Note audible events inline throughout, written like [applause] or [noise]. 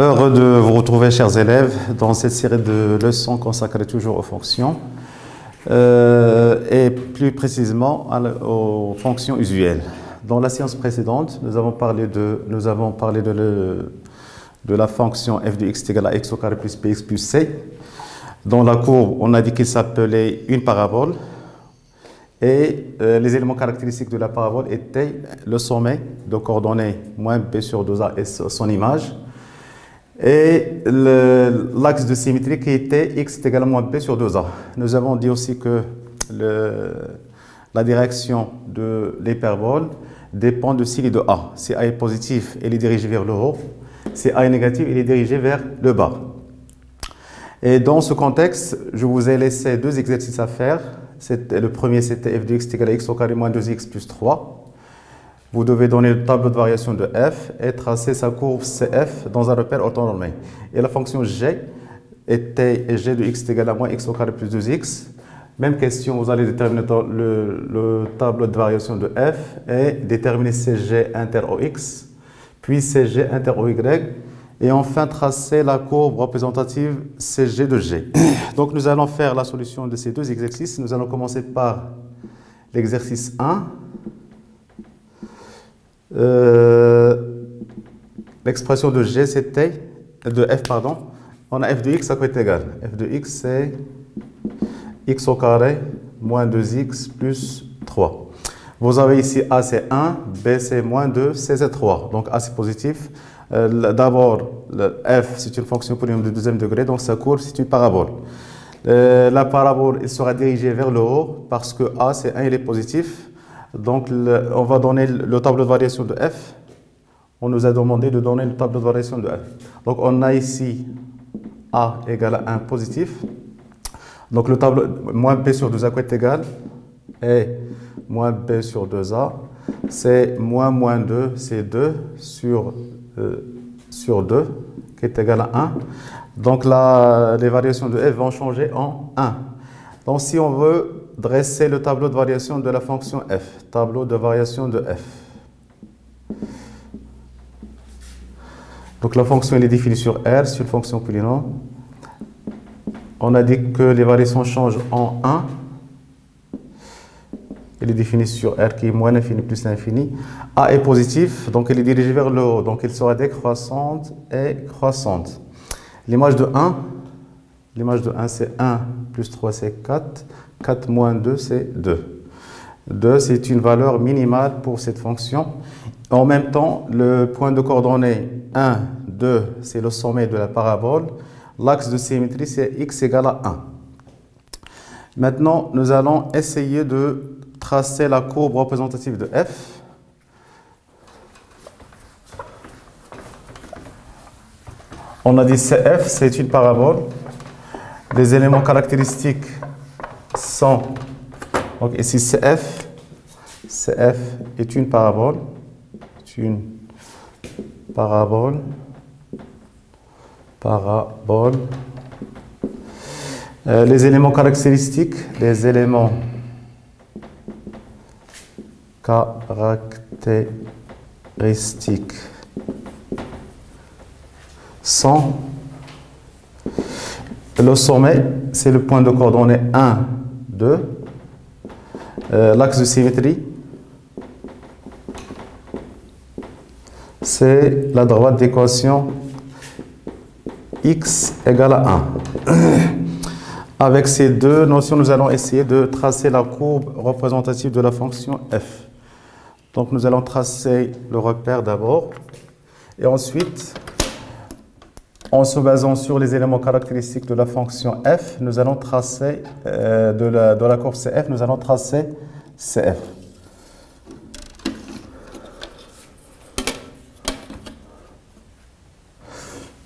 Heureux de vous retrouver, chers élèves, dans cette série de leçons consacrées toujours aux fonctions, euh, et plus précisément aux fonctions usuelles. Dans la séance précédente, nous avons parlé de, nous avons parlé de, le, de la fonction f de x égale à x au carré plus bx plus c. Dans la courbe, on a dit qu'il s'appelait une parabole, et euh, les éléments caractéristiques de la parabole étaient le sommet de coordonnées moins b sur 2a et son image, et l'axe de symétrie qui était x est égal à moins b sur 2a. Nous avons dit aussi que la direction de l'hyperbole dépend de signe de a. Si a est positif, il est dirigé vers le haut. Si a est négatif, il est dirigé vers le bas. Et dans ce contexte, je vous ai laissé deux exercices à faire. Le premier, c'était f de x égale à x au carré moins 2x plus 3 vous devez donner le tableau de variation de f et tracer sa courbe CF dans un repère orthonormé. Et la fonction g était g de x est égal à moins x au carré plus 2x. Même question, vous allez déterminer le, tableau de variation de f et déterminer cg inter ox, puis cg inter oy, et enfin tracer la courbe représentative cg de g. [coughs] Donc nous allons faire la solution de ces deux exercices. Nous allons commencer par l'exercice 1 euh, l'expression de G, c'était de f, pardon. On a f de x à quoi est égal? F de x, c'est x au carré moins 2x plus 3. Vous avez ici a, c'est 1, b, c'est moins 2, c, c'est 3. Donc a, c'est positif. Euh, d'abord, f, c'est une fonction polynôme de deuxième degré, donc sa courbe, c'est une parabole. Euh, la parabole elle sera dirigée vers le haut parce que a, c'est 1, il est positif. Donc, on va donner le tableau de variation de f. On nous a demandé de donner le tableau de variation de f. Donc, on a ici a égale à 1 positif. Donc, le tableau, moins b sur 2a quoi est égal Et moins b sur 2a, c'est moins moins 2, c'est 2 sur, euh, sur 2, qui est égal à 1. Donc, les variations de f vont changer en 1. Donc, si on veut dresser le tableau de variation de la fonction f. Tableau de variation de f. Donc la fonction est définie sur R, c'est une fonction polynôme. On a dit que les variations changent en 1. Il est défini sur R qui est moins l'infini plus l'infini. A est positif, donc il est dirigé vers le haut. Donc il sera décroissante et croissante. L'image de 1, l'image de 1 c'est 1 plus 3 c'est 4. 4 moins 2, c'est 2. 2, c'est une valeur minimale pour cette fonction. En même temps, le point de coordonnée 1, 2, c'est le sommet de la parabole. L'axe de symétrie, c'est x égale à 1. Maintenant, nous allons essayer de tracer la courbe représentative de f. On a dit CF, c'est une parabole. Les éléments caractéristiques sont, donc ici CF, CF est une parabole, une parabole, parabole. Euh, les éléments caractéristiques, les éléments caractéristiques. Sont le sommet, c'est le point de coordonnée 1 euh, l'axe de symétrie, c'est la droite d'équation x égale à 1. Avec ces deux notions, nous allons essayer de tracer la courbe représentative de la fonction f. Donc nous allons tracer le repère d'abord et ensuite en se basant sur les éléments caractéristiques de la fonction f, nous allons tracer, euh, de, la, courbe CF, nous allons tracer CF.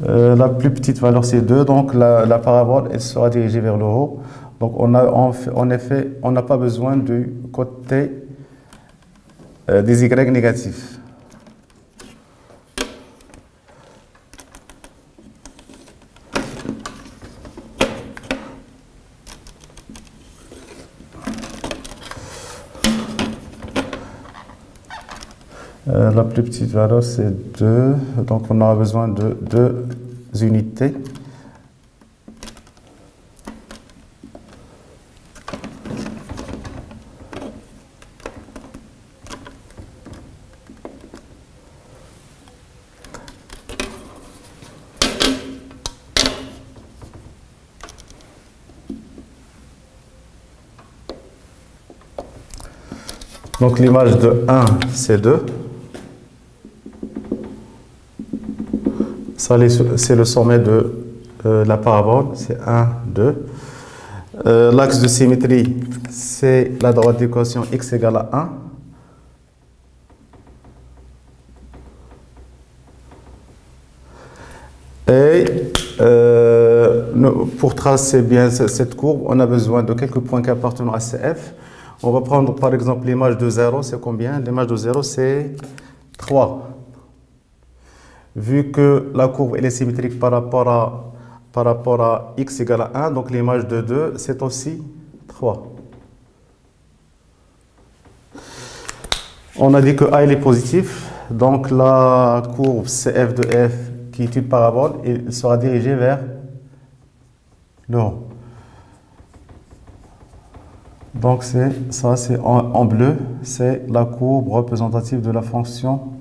Euh, la plus petite valeur c'est 2, donc la, parabole elle sera dirigée vers le haut. Donc on a, en effet, on n'a pas besoin du côté euh, des y négatifs. Euh, la plus petite valeur, c'est 2. Donc, on aura besoin de 2 unités. Donc l'image de 1, c'est 2. Ça, c'est le sommet de euh, la parabole, c'est 1, 2. Euh, l'axe de symétrie, c'est la droite d'équation x égale à 1. Et euh, pour tracer bien cette courbe, on a besoin de quelques points qui appartiennent à CF. On va prendre par exemple l'image de 0, c'est combien? L'image de 0, c'est 3. Vu que la courbe est symétrique par rapport à, par rapport à x égale à 1, donc l'image de 2, c'est aussi 3. On a dit que A est positif, donc la courbe CF de F qui est une parabole, sera dirigée vers le haut. Donc ça, c'est en, bleu, c'est la courbe représentative de la fonction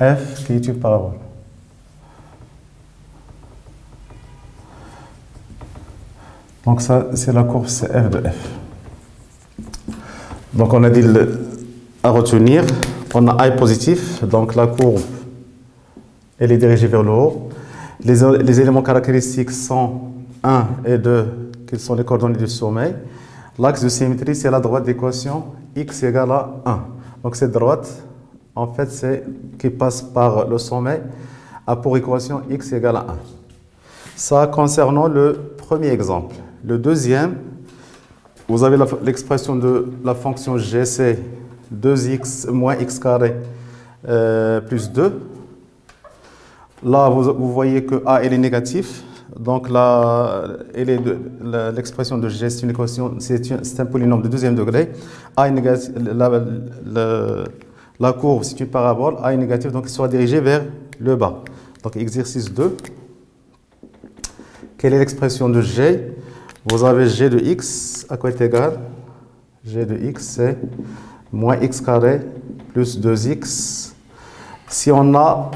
f qui est une parabole. Donc ça, c'est la courbe CF de f. Donc on a dit à retenir, on a I positif, donc la courbe, elle est dirigée vers le haut. Les, éléments caractéristiques sont 1 et 2, qui sont les coordonnées du sommeil. L'axe de symétrie, c'est la droite d'équation x égale à 1. Donc cette droite, en fait, c'est qui passe par le sommet a pour équation x égale à 1. Ça concernant le premier exemple. Le deuxième, vous avez l'expression de la fonction g, c'est 2x moins x carré euh, plus 2. Là, vous, voyez que a est négatif. Donc l'expression de G, c'est une équation, c'est un polynôme de deuxième degré. A négatif, courbe, c'est une parabole. A est négatif, donc il sera dirigé vers le bas. Donc exercice 2. Quelle est l'expression de G? Vous avez G de x à quoi est égal? G de x, c'est moins x carré plus 2x. Si on a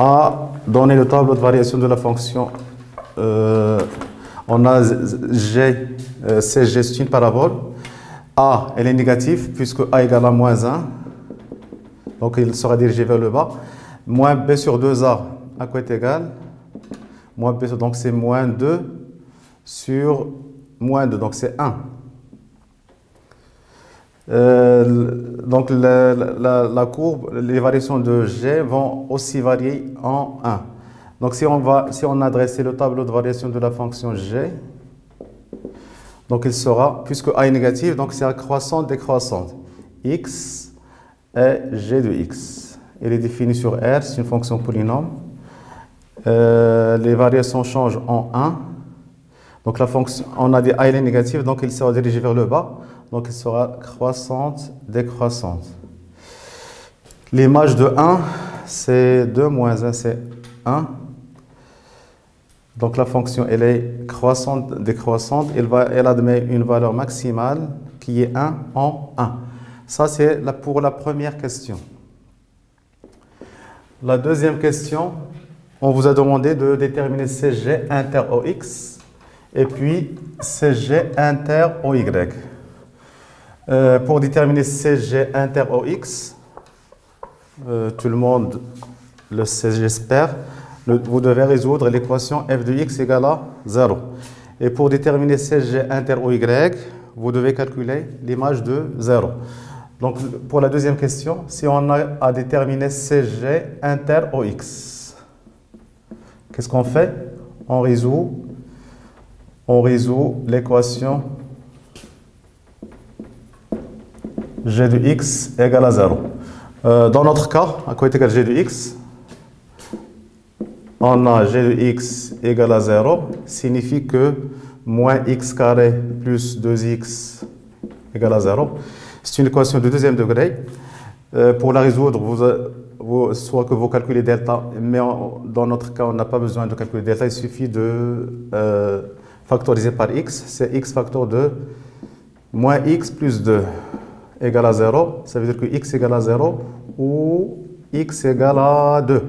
a donné le tableau de variation de la fonction. Euh, on a G, euh, CG, c'est une parabole. A, elle est négative puisque A égale à moins 1. Donc il sera dirigé vers le bas. Moins B sur 2A, à quoi est égal? Moins B, donc c'est moins 2 sur moins 2, donc c'est 1. Euh, donc la, courbe, les variations de G vont aussi varier en 1. Donc si on, va, si on adresse le tableau de variation de la fonction G, donc il sera, puisque A est négatif, donc c'est accroissante, décroissante. X est G de X. Il est défini sur R, c'est une fonction polynôme. Euh, les variations changent en 1. Donc la fonction, on a dit A est négatif, donc il sera dirigé vers le bas. Donc il sera croissante, décroissante. L'image de 1, c'est 2 moins 1, c'est 1. Donc la fonction, elle est croissante, décroissante. Elle, va, elle admet une valeur maximale qui est 1 en 1. Ça, c'est pour la première question. La deuxième question, on vous a demandé de déterminer CG inter OX et puis CG inter OY. Euh, pour déterminer CG inter OX, euh, tout le monde le sait, j'espère, vous devez résoudre l'équation f de x égale à 0. Et pour déterminer CG inter OY, vous devez calculer l'image de 0. Donc, pour la deuxième question, si on a à déterminer CG inter OX, qu'est-ce qu'on fait? On résout, on résout l'équation g de x égale à 0. Euh, dans notre cas, à quoi est égal g de x? On a g de x égale à 0, signifie que moins x carré plus 2x égale à 0. C'est une équation de deuxième degré. Euh, pour la résoudre, vous, soit que vous calculez delta, mais dans notre cas, on n'a pas besoin de calculer delta, il suffit de euh, factoriser par x, c'est x facteur de moins x plus 2 égale à 0, ça veut dire que x égale à 0 ou x égale à 2.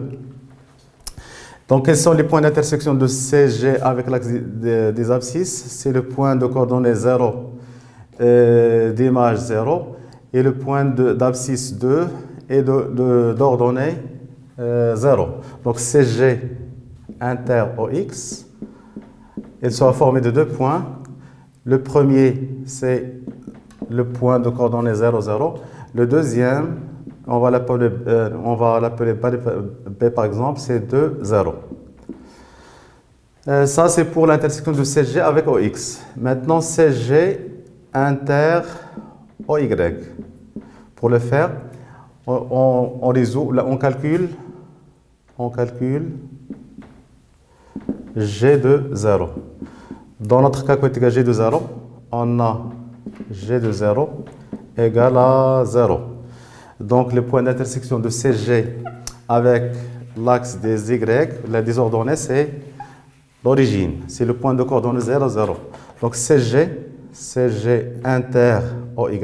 Donc, quels sont les points d'intersection de CG avec l'axe des abscisses? C'est le point de coordonnées 0 euh, d'image 0 et le point d'abscisse 2 et d'ordonnée de, 0. Euh, Donc CG inter OX, il sera formé de deux points. Le premier, c'est le point de coordonnées 0, 0. Le deuxième, on va l'appeler euh, B, par exemple, c'est 2, 0. Euh, ça, c'est pour l'intersection de CG avec OX. Maintenant, CG inter OY. Pour le faire, on, calcule, on calcule G de 0. Dans notre cas G de 0, on a G de 0 égale à 0. Donc le point d'intersection de CG avec l'axe des Y, la désordonnée, c'est l'origine. C'est le point de coordonnées 0, 0. Donc CG, CG inter OY,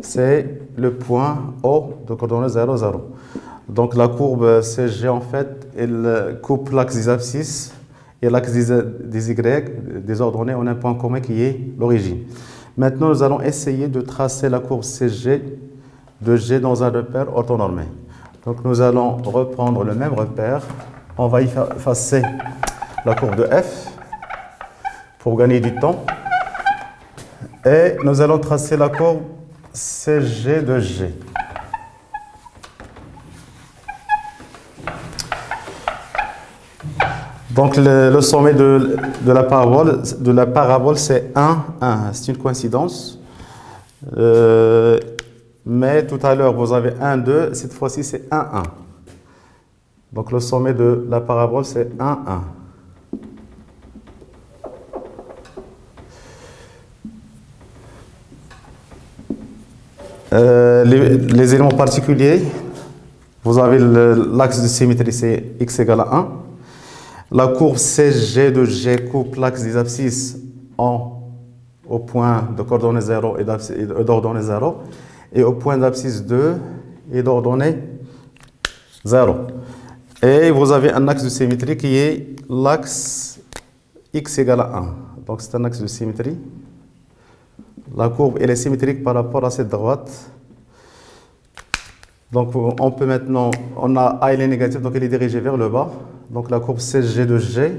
c'est le point O de coordonnées 0, 0. Donc la courbe CG, en fait, elle coupe l'axe des abscisses et l'axe des, Y, on a un point commun qui est l'origine. Maintenant, nous allons essayer de tracer la courbe CG de G dans un repère orthonormé. Donc nous allons reprendre le même repère. On va effacer la courbe de F pour gagner du temps. Et nous allons tracer la courbe CG de G. Donc le, sommet de, la parabole, c'est 1, 1. C'est une coïncidence. Euh, mais tout à l'heure, vous avez 1, 2. Cette fois-ci, c'est 1, 1. Donc le sommet de la parabole, c'est 1, 1. Euh, les, éléments particuliers, vous avez l'axe de symétrie, c'est x égale à 1. La courbe CG de G coupe l'axe des abscisses en, au point de coordonnées 0 et d'ordonnée 0 et au point d'abscisse 2 et d'ordonnée 0. Et vous avez un axe de symétrie qui est l'axe x égale à 1. Donc c'est un axe de symétrie. La courbe est symétrique par rapport à cette droite. Donc on peut maintenant, on a A il est négatif, donc il est dirigé vers le bas. Donc la courbe CG de G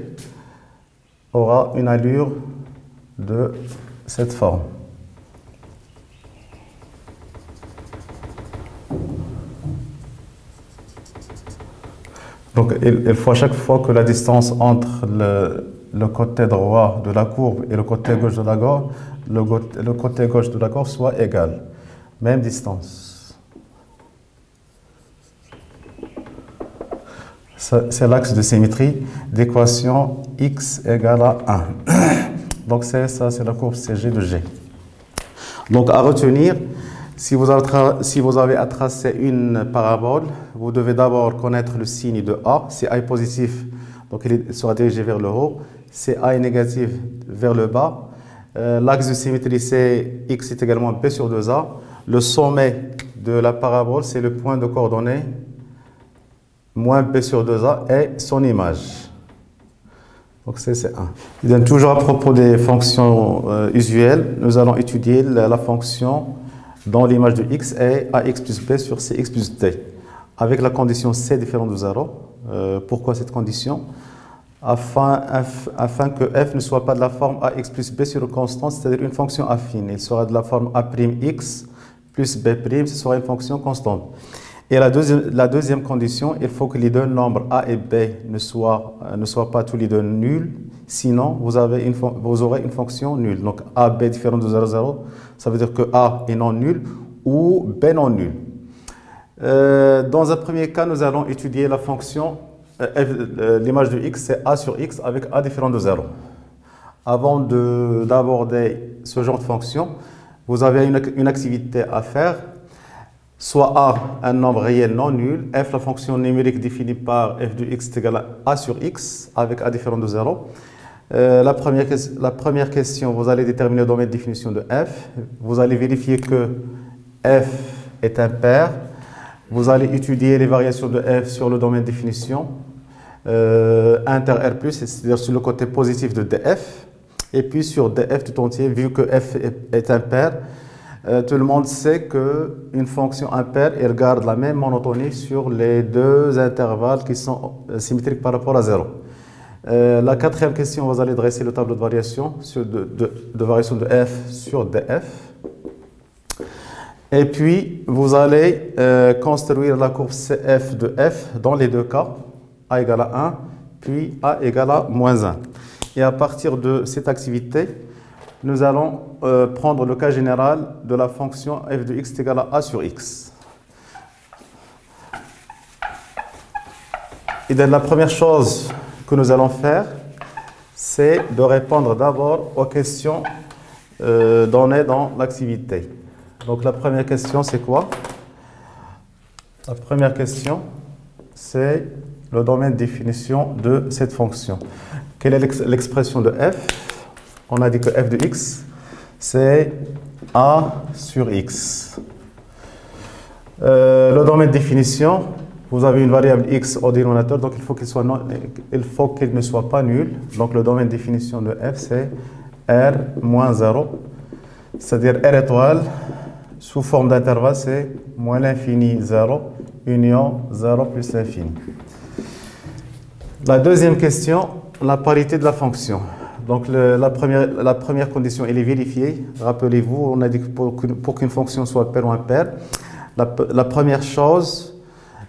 aura une allure de cette forme. Donc il, faut à chaque fois que la distance entre le, côté droit de la courbe et le côté gauche de la courbe, le, côté gauche de la courbe soit égal. Même distance. C'est l'axe de symétrie d'équation x égale à 1. [coughs] Donc c'est ça, c'est la courbe CG de G. Donc à retenir, si vous, avez, à tracer une parabole, vous devez d'abord connaître le signe de A. Si A est positif, donc il sera dirigé vers le haut. Si A est négatif, vers le bas. Euh, l'axe de symétrie, c'est X est également P sur 2A. Le sommet de la parabole, c'est le point de coordonnée moins P sur 2A et son image. Donc c'est 1. toujours à propos des fonctions euh, usuelles, nous allons étudier la fonction dans l'image de x est ax plus b sur cx plus d, avec la condition c différent de 0. Euh, pourquoi cette condition? Afin, que f ne soit pas de la forme ax plus b sur constante, c'est-à-dire une fonction affine. Il sera de la forme a'x plus b', ce sera une fonction constante. Et la deuxième, condition, il faut que les deux nombres a et b ne soient, ne soient pas tous les deux nuls, sinon vous, aurez une fonction nulle. Donc a, b différent de 0, 0, ça veut dire que A est non nul ou B non nul. Euh, dans un premier cas, nous allons étudier la fonction, l'image de x, c'est A sur x avec A différent de 0. Avant d'aborder ce genre de fonction, vous avez une, activité à faire. soit A un nombre réel non nul, f la fonction numérique définie par f de x est égal à a sur x avec a différent de 0. Euh, la, première, la première question, vous allez déterminer le domaine de définition de f. Vous allez vérifier que f est impair. Vous allez étudier les variations de f sur le domaine de définition euh, inter R+, c'est-à-dire sur le côté positif de df. Et puis sur df tout entier, vu que f est impair, euh, tout le monde sait qu'une fonction impaire, elle garde la même monotonie sur les deux intervalles qui sont euh, symétriques par rapport à 0. Euh, la quatrième question, vous allez dresser le tableau de variation de, variation de f sur df. Et puis, vous allez construire la courbe cf de f dans les deux cas, a égale à 1, puis a égale à moins 1. Et à partir de cette activité, nous allons euh, prendre le cas général de la fonction f de x est égal à a sur x. Et donc, la première chose que nous allons faire, c'est de répondre d'abord aux questions euh, données dans l'activité. Donc la première question, c'est quoi? La première question, c'est le domaine de définition de cette fonction. Quelle est l'expression de f? On a dit que f de x, c'est A sur X. Euh, le domaine de définition, vous avez une variable X au dénominateur, donc il faut qu'il ne soit pas nul. Donc le domaine de définition de F, c'est R moins 0, c'est-à-dire R étoile, sous forme d'intervalle, c'est moins l'infini 0, union 0 plus l'infini. La deuxième question, la parité de la fonction. Donc la, première, la première condition, elle est vérifiée. Rappelez-vous, on a dit que pour, qu'une fonction soit paire ou impaire, la, la, première chose,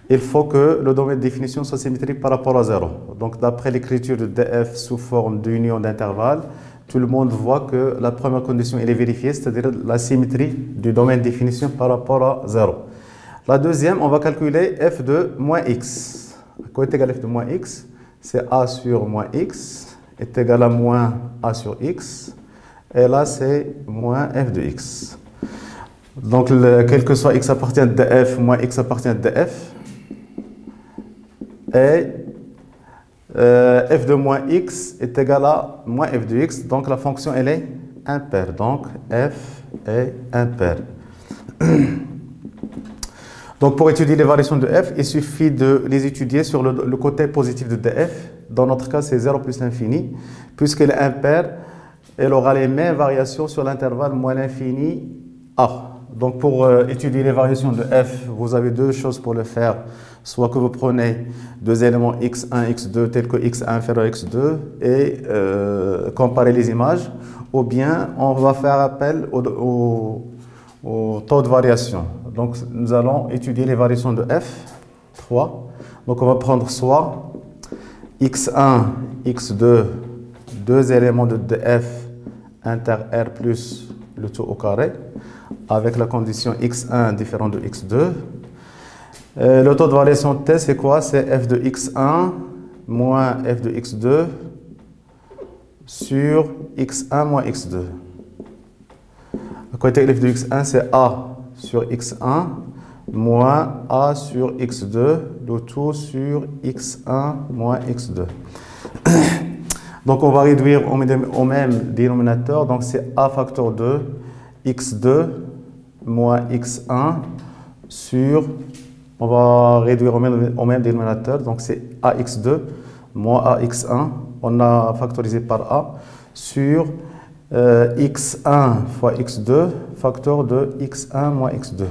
il faut que le domaine de définition soit symétrique par rapport à 0. Donc d'après l'écriture de df sous forme d'union d'intervalle, tout le monde voit que la première condition elle est vérifiée, c'est-à-dire la symétrie du domaine de définition par rapport à 0. La deuxième, on va calculer f de moins x. Quoi est égal f de moins x C'est a sur moins x est égal à moins a sur x. Et là, c'est moins f de x. Donc, quel que soit x appartient de f, moins x appartient de f. Et euh, f de moins x est égal à moins f de x. Donc, la fonction, elle est impaire. Donc, f est impaire. [clears throat] Donc, pour étudier les variations de f, il suffit de les étudier sur le, côté positif de df. Dans notre cas, c'est 0 plus l'infini. Puisqu'elle est impaire, elle aura les mêmes variations sur l'intervalle moins l'infini a. Donc, pour euh, étudier les variations de f, vous avez deux choses pour le faire. Soit que vous prenez deux éléments x1, x2, tels que x1 inférieur à x2, et euh, comparer les images, ou bien on va faire appel au au taux de variation. Donc, nous allons étudier les variations de f, 3. Donc, on va prendre soit x1, x2, deux éléments de df inter r plus le tout au carré, avec la condition x1 différent de x2. Euh, le taux de variation t, c'est quoi? C'est f de x1 moins f de x2 sur x1 moins x2 côté f de x1, c'est a sur x1 moins a sur x2, le tout sur x1 moins x2. [coughs] Donc on va réduire au même dénominateur, donc c'est a facteur 2 x2 moins x1 sur, on va réduire au même dénominateur, donc c'est ax2 moins ax1, on a factorisé par a, sur euh, x1 fois x2, facteur de x1 moins x2.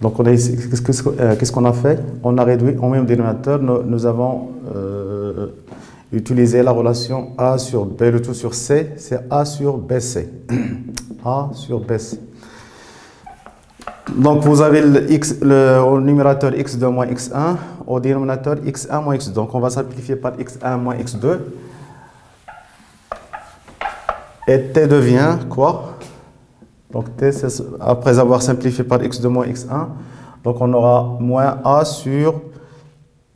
Donc, euh, qu'est-ce qu'on a fait? On a réduit au même dénominateur, nous, avons euh, utilisé la relation A sur B, le tout sur C, c'est A sur BC. [clears throat] A sur BC. Donc, vous avez le x, numérateur x2 moins x1, au dénominateur x1 moins x2. Donc, on va simplifier par x1 moins x2. Et t devient quoi? Donc t, après avoir simplifié par x2 moins x1, donc on aura moins a sur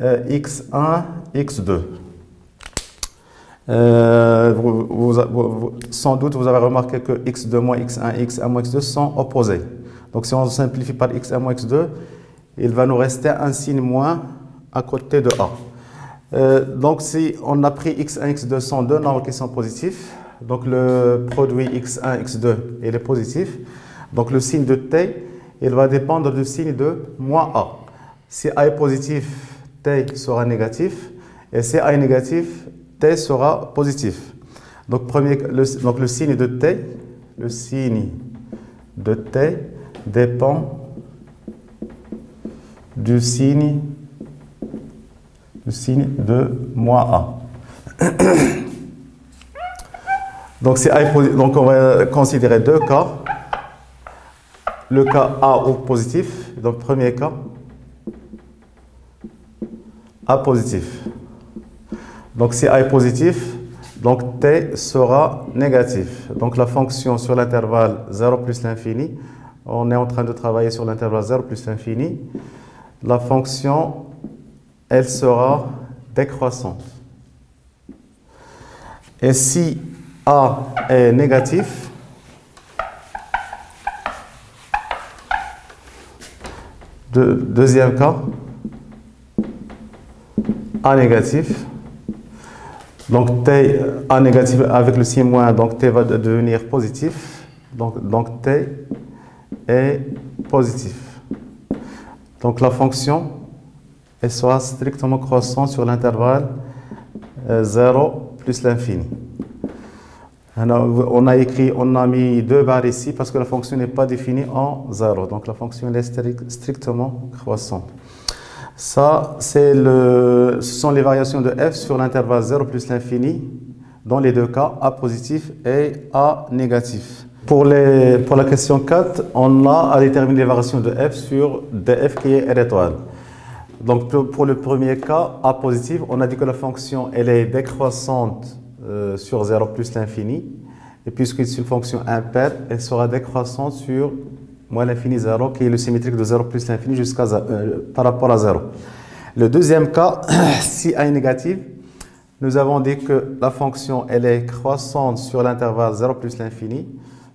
euh, x1, x2. Euh, sans doute, vous avez remarqué que x2 moins x1 et x1 moins x2 sont opposés. Donc, si on simplifie par x1 moins x2, il va nous rester un signe moins à côté de a. Euh, donc, si on a pris x1, x2 sont deux nombres qui sont positifs, donc le produit x1, x2 il est positif, donc le signe de t, il va dépendre du signe de moins a. Si a est positif, t sera négatif, et si a est négatif, t sera positif. Donc, premier, le, signe de t, le signe de t dépend du signe le signe de moins A. [clears throat] donc, donc, on va considérer deux cas. Le cas A ou positif, donc premier cas, A positif. Donc si A est positif, donc T sera négatif. Donc la fonction sur l'intervalle 0 plus l'infini, on est en train de travailler sur l'intervalle 0 plus l'infini. La fonction elle sera décroissante. Et si A est négatif, deuxième cas, A négatif, donc T A négatif avec le signe moins, donc T va devenir positif, donc, T est positif. Donc la fonction et soit strictement croissant sur l'intervalle 0 euh, plus l'infini. On a écrit, on a mis deux barres ici parce que la fonction n'est pas définie en 0. Donc la fonction est strictement croissante. Ça, le, ce sont les variations de f sur l'intervalle 0 plus l'infini dans les deux cas, A positif et A négatif. Pour, les, pour la question 4, on a à déterminer les variations de f sur df qui est R étoile. Donc pour le premier cas, A positif, on a dit que la fonction elle est décroissante euh, sur 0 plus l'infini. Et puisque c'est une fonction impaire, elle sera décroissante sur moins l'infini 0, qui est le symétrique de 0 plus l'infini jusqu'à euh, par rapport à 0. Le deuxième cas, [coughs] si A est négatif, nous avons dit que la fonction elle est croissante sur l'intervalle 0 plus l'infini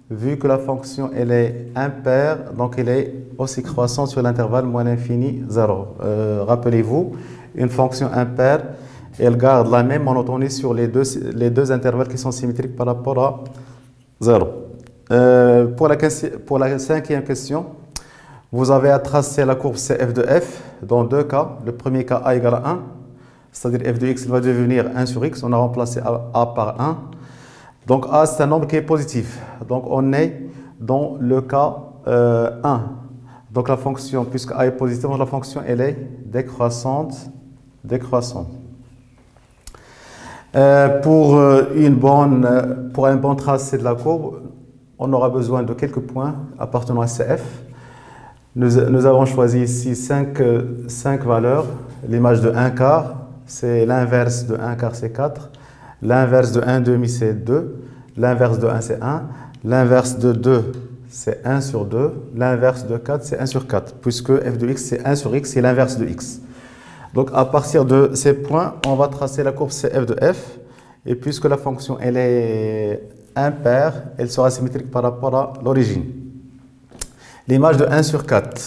vu que la fonction elle est impaire, donc elle est aussi croissante sur l'intervalle moins l'infini 0. Euh, rappelez-vous, une fonction impaire, elle garde la même monotonie sur les deux, les deux intervalles qui sont symétriques par rapport à 0. Euh, pour, la, cinquième question, vous avez à tracer la courbe CF de f dans deux cas. Le premier cas a égale à 1, c'est-à-dire f de x va devenir 1 sur x, on a remplacé a par 1. Donc A, c'est un nombre qui est positif. Donc on est dans le cas 1. Euh, donc la fonction, puisque A est positive, la fonction, elle est décroissante. décroissante. Euh, pour, euh, une bonne, pour un bon tracé de la courbe, on aura besoin de quelques points appartenant à CF. Nous, nous avons choisi ici 5, 5 valeurs. L'image de 1 quart, c'est l'inverse de 1 quart, c'est 4. L'inverse de 1 demi, c'est 2. L'inverse de 1, c'est 1. L'inverse de 2, c'est 1 sur 2. L'inverse de 4, c'est 1 sur 4. Puisque f de x, c'est 1 sur x, c'est l'inverse de x. Donc, à partir de ces points, on va tracer la courbe CF de f. Et puisque la fonction, elle est impaire, elle sera symétrique par rapport à l'origine. L'image de 1 sur 4.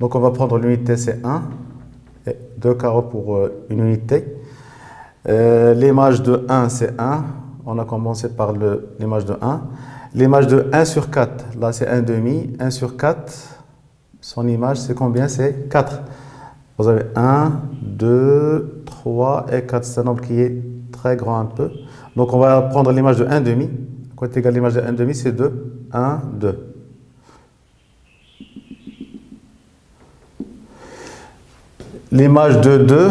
Donc, on va prendre l'unité, c'est 1. Et 2 carreaux pour euh, une unité. Euh, l'image de 1, c'est 1. On a commencé par l'image de 1. L'image de 1 sur 4, là c'est 1 demi. 1 sur 4, son image c'est combien? C'est 4. Vous avez 1, 2, 3 et 4. C'est un nombre qui est très grand un peu. Donc on va prendre l'image de 1 demi. Quoi est égal à l'image de 1 demi C'est 2. 1, 2. L'image de 2,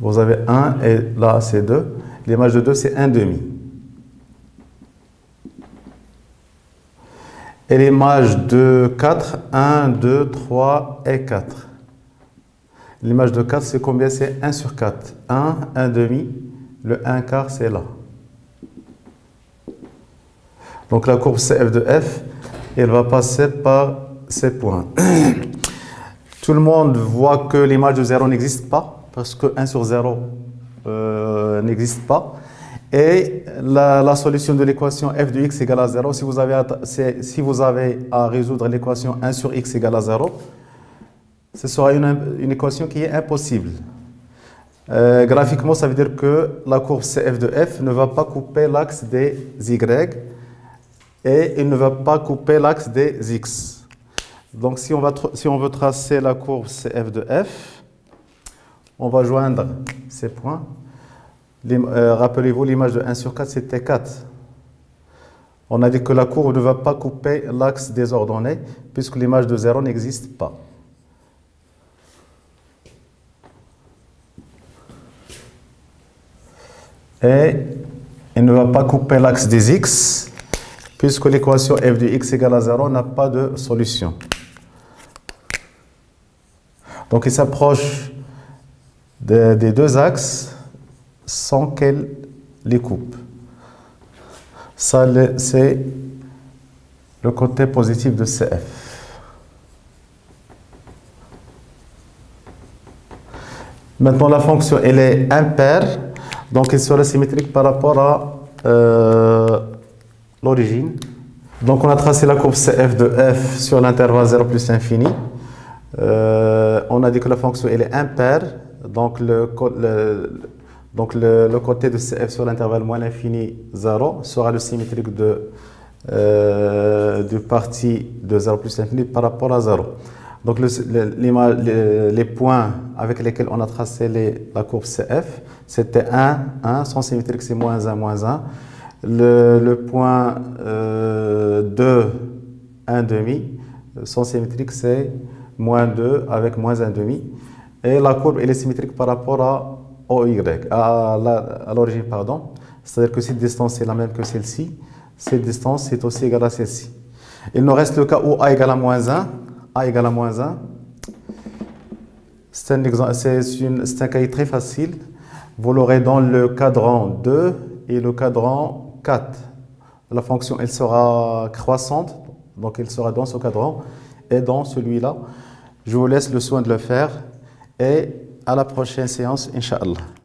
vous avez 1 et là c'est 2. L'image de 2 c'est 1 demi. Et l'image de 4, 1, 2, 3 et 4. L'image de 4 c'est combien? C'est 1 sur 4. 1, 1 demi. Le 1 quart c'est là. Donc la courbe CF de F, elle va passer par ces points. [clears throat] Tout le monde voit que l'image de 0 n'existe pas parce que 1 sur 0 euh, n'existe pas. Et la, solution de l'équation f de x égale à 0, si vous avez à, si vous avez à résoudre l'équation 1 sur x égale à 0, ce sera une, équation qui est impossible. Euh, graphiquement, ça veut dire que la courbe CF de f ne va pas couper l'axe des y et il ne va pas couper l'axe des x. Donc si on, va, si on veut tracer la courbe CF de f, on va joindre ces points. Euh, rappelez-vous, l'image de 1 sur 4, c'était 4. On a dit que la courbe ne va pas couper l'axe des ordonnées, puisque l'image de 0 n'existe pas. Et il ne va pas couper l'axe des x, puisque l'équation f de x égale à 0 n'a pas de solution. Donc il s'approche des deux axes sans qu'elle les coupe. Ça, c'est le côté positif de CF. Maintenant, la fonction, elle est impaire, donc elle sera symétrique par rapport à euh, l'origine. Donc, on a tracé la courbe CF de f sur l'intervalle 0 plus infini. Euh, on a dit que la fonction, elle est impaire, donc le, côté de CF sur l'intervalle moins l'infini 0 sera le symétrique de, euh, du parti de 0 plus l'infini par rapport à 0. Donc les, points avec lesquels on a tracé les, la courbe CF, c'était 1, 1, son symétrique c'est moins 1, moins 1. Le, point euh, 2, 1 demi, son symétrique c'est moins 2 avec moins 1 demi. Et la courbe elle est symétrique par rapport à OY, à l'origine, pardon. C'est-à-dire que cette distance est la même que celle-ci, cette distance est aussi égale à celle-ci. Il nous reste le cas où A égale à moins 1. A égale à moins 1. C'est un, un cas très facile. Vous l'aurez dans le cadran 2 et le cadran 4. La fonction, elle sera croissante, donc elle sera dans ce cadran et dans celui-là. Je vous laisse le soin de le faire et à la prochaine séance, Inch'Allah.